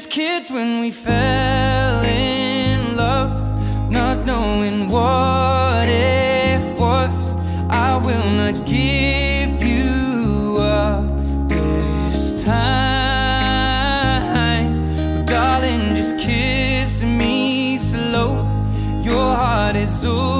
Just kids when we fell in love, not knowing what it was. I will not give you up this time. Darling, just kiss me slow. Your heart is all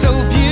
so beautiful,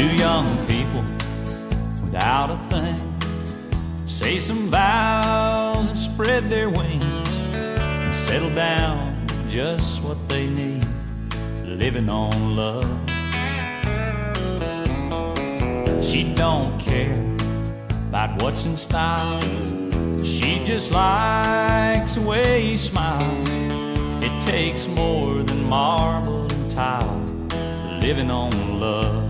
Two young people without a thing say some vows and spread their wings and settle down just what they need, living on love. She don't care about what's in style. She just likes the way he smiles. It takes more than marble and tile. Living on love.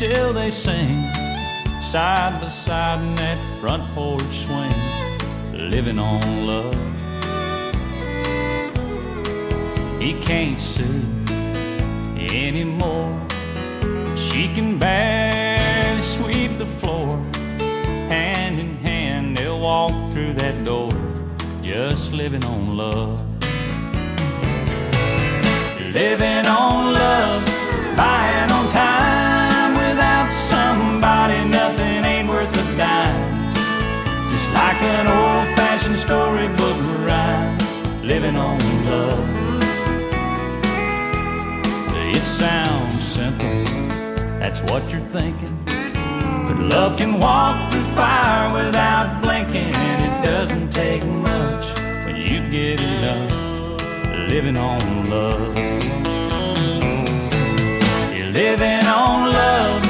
Still they sing. Side by side in that front porch swing. Living on love. He can't sue anymore. She can barely sweep the floor. Hand in hand, they'll walk through that door. Just living on love. Living sounds simple, that's what you're thinking. But love can walk through fire without blinking. and It doesn't take much when you get enough living on love. You're living on love,